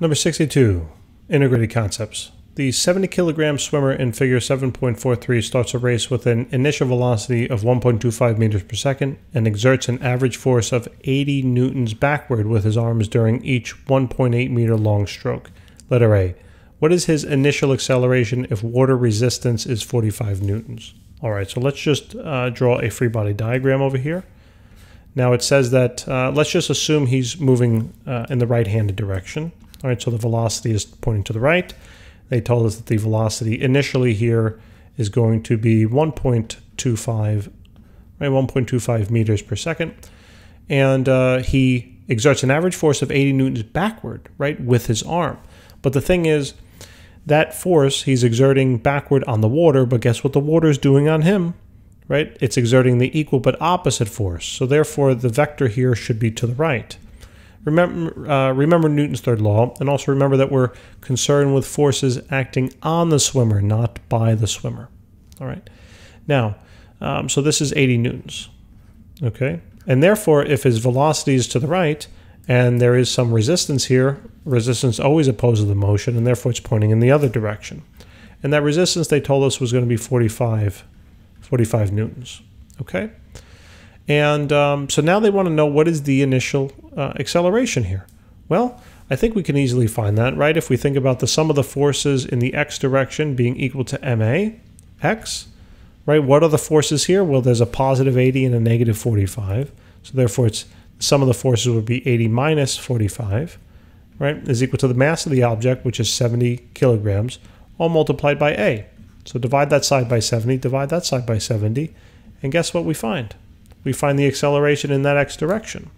Number 62, integrated concepts. The 70 kilogram swimmer in figure 7.43 starts a race with an initial velocity of 1.25 meters per second and exerts an average force of 80 newtons backward with his arms during each 1.8 meter long stroke. Letter A. What is his initial acceleration if water resistance is 45 newtons? All right, so let's just uh, draw a free body diagram over here. Now it says that, uh, let's just assume he's moving uh, in the right-handed direction. All right, so the velocity is pointing to the right. They told us that the velocity initially here is going to be 1.25, right, 1.25 meters per second. And uh, he exerts an average force of 80 newtons backward, right, with his arm. But the thing is, that force he's exerting backward on the water, but guess what the water is doing on him? Right? It's exerting the equal but opposite force. So therefore, the vector here should be to the right. Remember, uh, remember Newton's third law, and also remember that we're concerned with forces acting on the swimmer, not by the swimmer. All right. Now, um, so this is 80 newtons. Okay. And therefore, if his velocity is to the right, and there is some resistance here, resistance always opposes the motion, and therefore it's pointing in the other direction. And that resistance they told us was going to be 45, 45 newtons. Okay. And um, so now they want to know what is the initial uh, acceleration here. Well, I think we can easily find that, right? If we think about the sum of the forces in the x direction being equal to ma, x, right? What are the forces here? Well, there's a positive 80 and a negative 45. So therefore, it's the sum of the forces would be 80 minus 45, right? Is equal to the mass of the object, which is 70 kilograms, all multiplied by a. So divide that side by 70, divide that side by 70, and guess what we find? We find the acceleration in that x direction.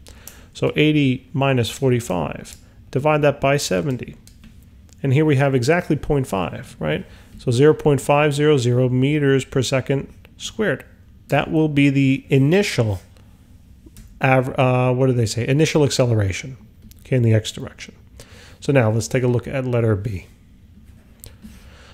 So 80 minus 45. Divide that by 70. And here we have exactly 0.5, right? So 0.500 meters per second squared. That will be the initial, uh, what do they say? Initial acceleration, okay, in the x direction. So now let's take a look at letter B.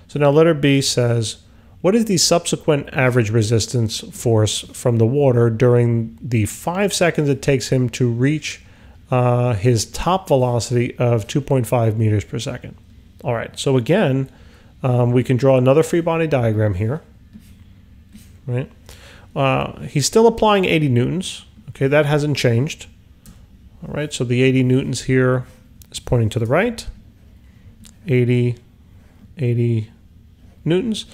So now letter B says what is the subsequent average resistance force from the water during the five seconds it takes him to reach uh, his top velocity of 2.5 meters per second? All right, so again, um, we can draw another free body diagram here. Right, uh, he's still applying 80 newtons. Okay, that hasn't changed. All right, so the 80 newtons here is pointing to the right. 80, 80 newtons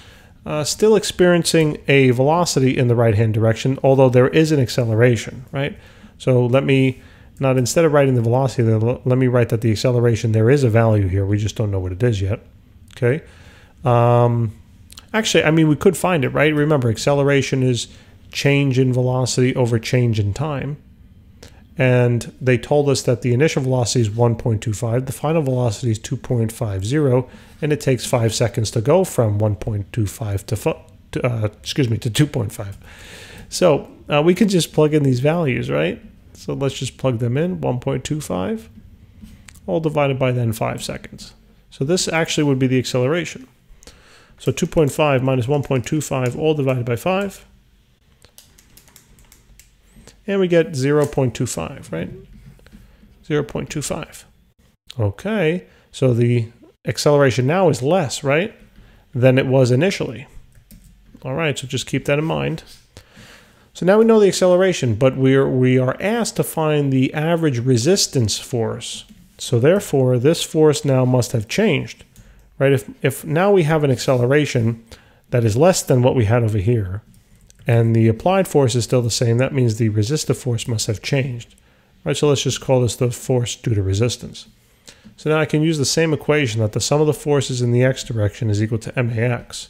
uh, still experiencing a velocity in the right-hand direction, although there is an acceleration, right? So let me, not instead of writing the velocity, let me write that the acceleration, there is a value here. We just don't know what it is yet, okay? Um, actually, I mean, we could find it, right? Remember, acceleration is change in velocity over change in time. And they told us that the initial velocity is 1.25, the final velocity is 2.50, and it takes five seconds to go from 1.25 to, uh, excuse me, to 2.5. So uh, we can just plug in these values, right? So let's just plug them in, 1.25, all divided by then five seconds. So this actually would be the acceleration. So 2.5 minus 1.25 all divided by 5. And we get 0.25, right? 0.25. Okay, so the acceleration now is less, right, than it was initially. All right, so just keep that in mind. So now we know the acceleration, but we are, we are asked to find the average resistance force. So therefore, this force now must have changed, right? If, if now we have an acceleration that is less than what we had over here, and the applied force is still the same, that means the resistive force must have changed. Right, so let's just call this the force due to resistance. So now I can use the same equation that the sum of the forces in the x direction is equal to max.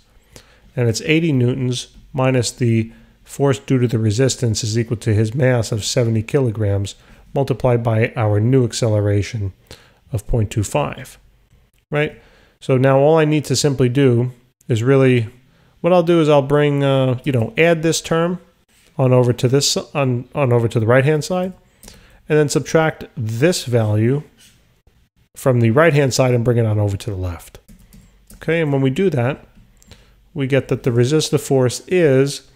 And it's 80 newtons minus the force due to the resistance is equal to his mass of 70 kilograms multiplied by our new acceleration of 0.25. Right? So now all I need to simply do is really, what I'll do is I'll bring, uh, you know, add this term on over to this, on, on over to the right hand side, and then subtract this value from the right hand side and bring it on over to the left. Okay, and when we do that, we get that the resistive force is,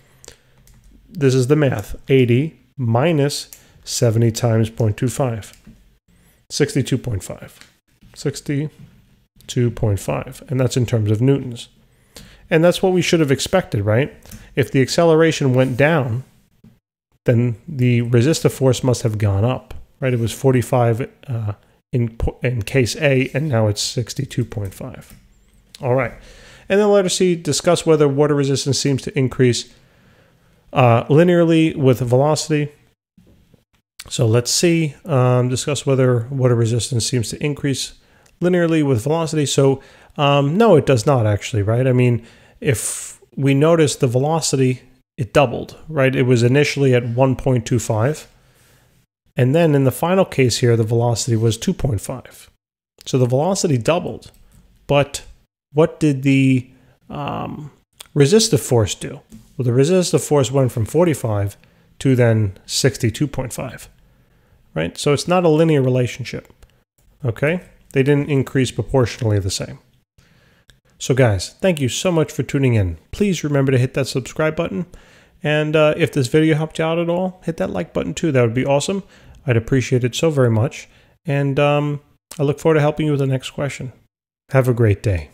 this is the math, 80 minus 70 times 0.25, 62.5. 62.5. And that's in terms of newtons. And that's what we should have expected, right? If the acceleration went down, then the resistive force must have gone up, right? It was 45 uh, in, in case A, and now it's 62.5. All right. And then letter C, discuss whether water resistance seems to increase uh, linearly with velocity. So let's see, um, discuss whether water resistance seems to increase linearly with velocity. So um, no, it does not actually, right? I mean, if we notice the velocity, it doubled, right? It was initially at 1.25. And then in the final case here, the velocity was 2.5. So the velocity doubled. But what did the um, resistive force do? Well, the resistive force went from 45 to then 62.5, right? So it's not a linear relationship, okay? They didn't increase proportionally the same. So guys, thank you so much for tuning in. Please remember to hit that subscribe button. And uh, if this video helped you out at all, hit that like button too. That would be awesome. I'd appreciate it so very much. And um, I look forward to helping you with the next question. Have a great day.